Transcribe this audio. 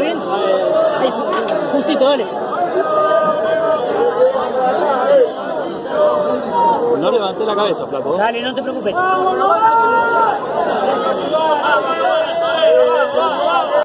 ¿Está bien? Justito, dale. No levanté la cabeza, flaco. Dale, no te preocupes. ¡Vámonos!